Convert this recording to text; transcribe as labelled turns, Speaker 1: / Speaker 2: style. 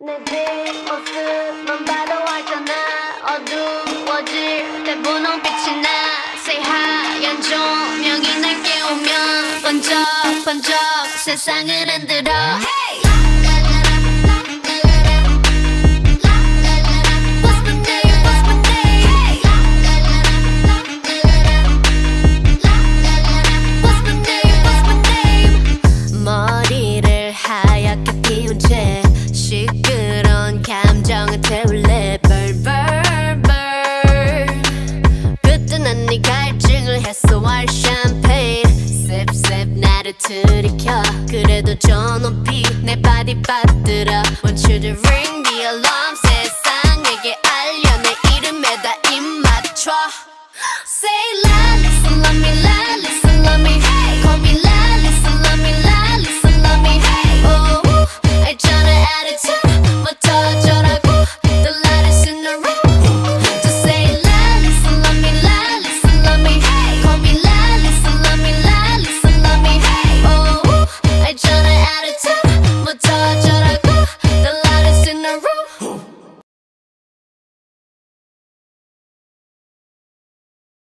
Speaker 1: 내 뒷모습만 봐도 알잖아. 어두워질 때 분홍빛이 나. Say 하얀 조명이 날 깨우면 번쩍 번쩍 세상을 흔들어. Hey! 감정을 태울래. Burn burn burn 그때 난 네 갈증을 해소할 샴페인. Sip sip 나를 들이켜. 그래 더 저 높이 내 body 받들어 Want you to ring the alarm. 세상에게 알려. 내 이름에다 입 맞춰. Say LALISA, love me, LA,